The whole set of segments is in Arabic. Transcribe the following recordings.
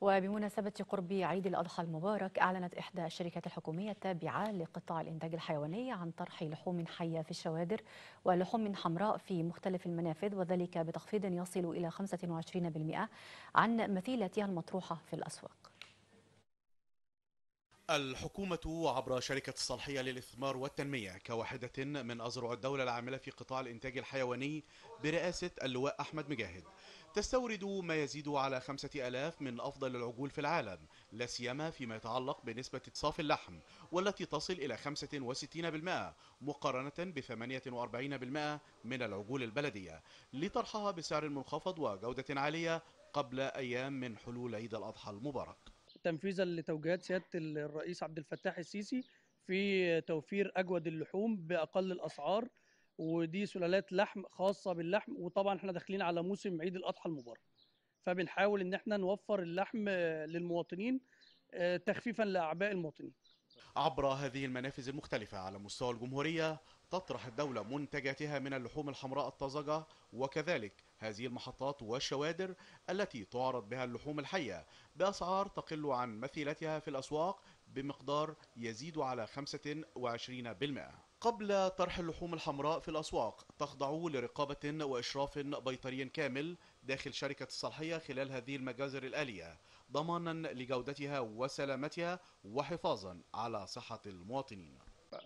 وبمناسبة قرب عيد الأضحى المبارك أعلنت إحدى الشركات الحكومية التابعة لقطاع الإنتاج الحيواني عن طرح لحوم حية في الشوادر ولحوم حمراء في مختلف المنافذ وذلك بتخفيض يصل إلى 25% عن مثيلتها المطروحة في الأسواق. الحكومة عبر شركة الصالحية للإثمار والتنمية كواحدة من أزرع الدولة العاملة في قطاع الإنتاج الحيواني برئاسة اللواء أحمد مجاهد. تستورد ما يزيد على خمسة ألاف من أفضل العجول في العالم لا سيما فيما يتعلق بنسبة اتصاف اللحم والتي تصل إلى 65% مقارنة ب 48% من العجول البلدية لطرحها بسعر منخفض وجودة عالية قبل أيام من حلول عيد الأضحى المبارك. تنفيذا لتوجيهات سيادة الرئيس عبد الفتاح السيسي في توفير أجود اللحوم بأقل الأسعار ودي سلالات لحم خاصة باللحم وطبعا إحنا داخلين على موسم عيد الأضحى المبارك. فبنحاول إن إحنا نوفر اللحم للمواطنين تخفيفا لأعباء المواطنين. عبر هذه المنافذ المختلفة على مستوى الجمهورية تطرح الدولة منتجاتها من اللحوم الحمراء الطازجة وكذلك هذه المحطات والشوادر التي تعرض بها اللحوم الحية بأسعار تقل عن مثيلتها في الأسواق بمقدار يزيد على 25% قبل طرح اللحوم الحمراء في الأسواق تخضع لرقابة وإشراف بيطري كامل داخل شركة الصالحية خلال هذه المجازر الآلية ضمانا لجودتها وسلامتها وحفاظا على صحة المواطنين.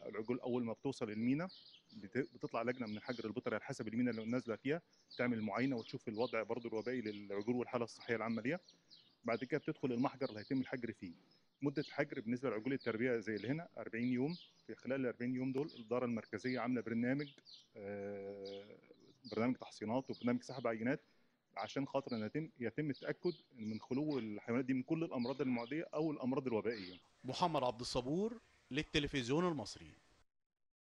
العجول أول ما بتوصل المينا بتطلع لجنة من الحجر البيطري على حسب المينا اللي نازلة فيها تعمل معاينة وتشوف الوضع برضو الوبائي للعجول والحالة الصحية العامة ليها. بعد كده بتدخل المحجر اللي هيتم الحجر فيه. مدة الحجر بالنسبة لعجول التربية زي اللي هنا 40 يوم. في خلال ال 40 يوم دول الإدارة المركزية عاملة برنامج برنامج تحصينات وبرنامج سحب عينات عشان خاطر يتم يتم التأكد من خلو الحيوانات دي من كل الأمراض المعدية أو الأمراض الوبائية. محمد عبد الصبور للتلفزيون المصري.